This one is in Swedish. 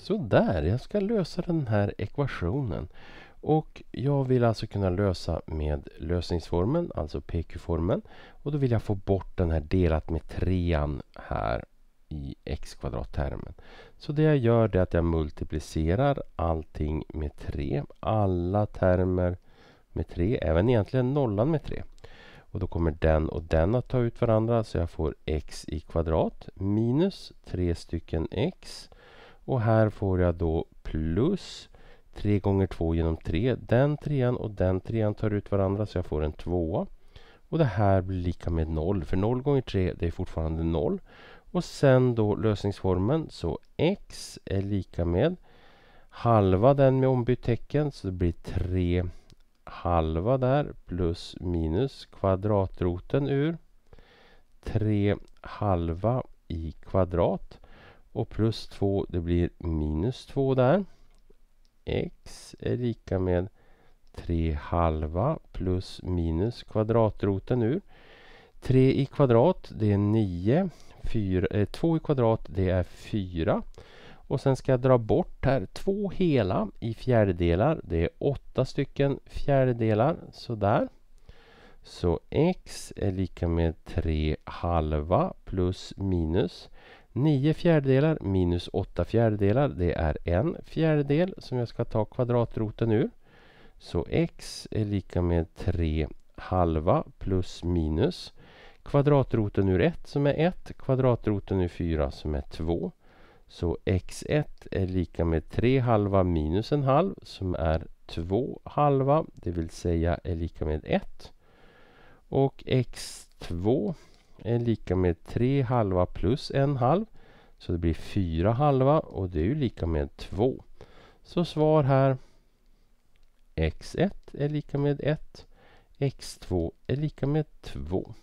Sådär, jag ska lösa den här ekvationen. Och jag vill alltså kunna lösa med lösningsformeln, alltså PQ-formeln. Och då vill jag få bort den här delat med trean här i x kvadrat-termen. Så det jag gör är att jag multiplicerar allting med 3. Alla termer med 3, även egentligen nollan med 3. Och då kommer den och den att ta ut varandra så jag får x i kvadrat minus 3 stycken x. Och här får jag då plus 3 gånger 2 genom 3. Den trean och den trean tar ut varandra så jag får en tvåa. Och det här blir lika med 0. För 0 gånger 3 det är fortfarande 0. Och sen då lösningsformen så x är lika med halva den med ombytt tecken så det blir 3 halva där plus minus kvadratroten ur 3 halva i kvadrat och plus 2 det blir minus 2 där. x är lika med 3 halva plus minus kvadratroten ur 3 i kvadrat det är 9 4, eh, 2 i kvadrat det är 4. Och sen ska jag dra bort här två hela i fjärdedelar. Det är åtta stycken fjärdedelar. Sådär. Så x är lika med 3 halva plus minus 9 fjärdedelar minus 8 fjärdedelar. Det är en fjärdedel som jag ska ta kvadratroten ur. Så x är lika med 3 halva plus minus Kvadratroten ur 1 som är 1, kvadratroten ur 4 som är 2. Så x1 är lika med 3 halva minus en halv som är 2 halva, det vill säga är lika med 1. Och x2 är lika med 3 halva plus 1 halv. Så det blir 4 halva och det är ju lika med 2. Så svar här x1 är lika med 1. x2 är lika med 2.